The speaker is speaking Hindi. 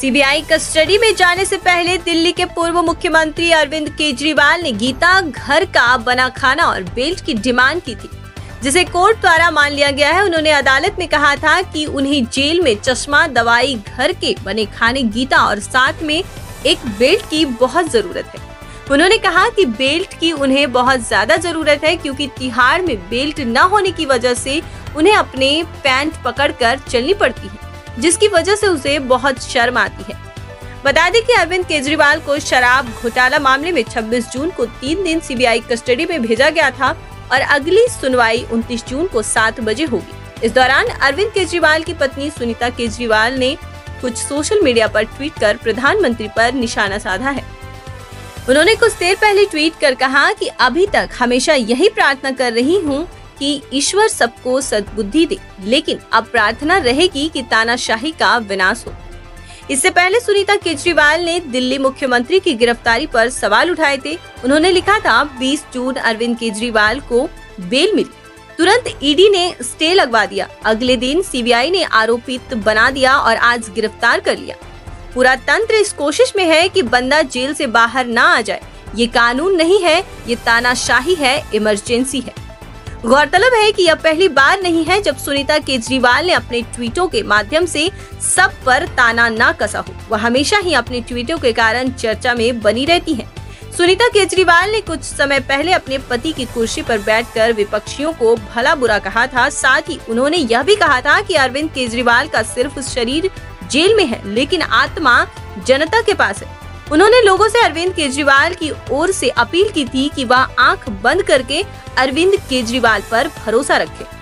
सीबीआई कस्टडी में जाने से पहले दिल्ली के पूर्व मुख्यमंत्री अरविंद केजरीवाल ने गीता घर का बना खाना और बेल्ट की डिमांड की थी, जिसे कोर्ट द्वारा मान लिया गया है। उन्होंने अदालत में कहा था कि उन्हें जेल में चश्मा, दवाई, घर के बने खाने, गीता और साथ में एक बेल्ट की बहुत ज़रूरत है। उन्होंने कहा कि बेल्ट की उन्हें बहुत ज़्यादा ज़रूरत है, क्योंकि तिहाड़ में बेल्ट न होने की वजह से उन्हें अपने पैंट पकड़कर चलनी पड़ती है। जिसकी वजह से उसे बहुत शर्म आती है। बता दें कि अरविंद केजरीवाल को शराब घोटाला मामले में 26 जून को तीन दिन सीबीआई कस्टडी में भेजा गया था और अगली सुनवाई 29 जून को सात बजे होगी। इस दौरान अरविंद केजरीवाल की पत्नी सुनीता केजरीवाल ने कुछ सोशल मीडिया पर ट्वीट कर प्रधानमंत्री पर निशाना साधा है। उन्होंने कुछ देर पहले ट्वीट कर कहा कि अभी तक हमेशा यही प्रार्थना कर रही हूँ कि ईश्वर सबको सद्बुद्धि दे, लेकिन अब प्रार्थना रहेगी कि तानाशाही का विनाश हो। इससे पहले सुनीता केजरीवाल ने दिल्ली मुख्यमंत्री की गिरफ्तारी पर सवाल उठाए थे। उन्होंने लिखा था 20 जून अरविंद केजरीवाल को बेल मिली। तुरंत ईडी ने स्टे लगवा दिया। अगले दिन सीबीआई ने आरोपित बना दिया और आज गिरफ़्तार कर लिया। पूरा तंत्र इस कोशिश में है कि बंदा जेल से बाहर ना आ जाए। ये कानून नहीं है, ये तानाशाही है, इमरजेंसी है। गौरतलब है कि यह पहली बार नहीं है जब सुनीता केजरीवाल ने अपने ट्वीटों के माध्यम से सब पर ताना ना कसा हो। वह हमेशा ही अपने ट्वीटों के कारण चर्चा में बनी रहती हैं। सुनीता केजरीवाल ने कुछ समय पहले अपने पति की कुर्सी पर बैठकर विपक्षियों को भला बुरा कहा था। साथ ही उन्होंने यह भी कहा था कि अरविंद केजरीवाल का सिर्फ़ शरीर जेल में है, लेकिन आत्मा जनता के पास है। उन्होंने लोगों से अरविंद केजरीवाल की ओर से अपील की थी कि वह आँख बंद करके अरविंद केजरीवाल पर भरोसा रखें।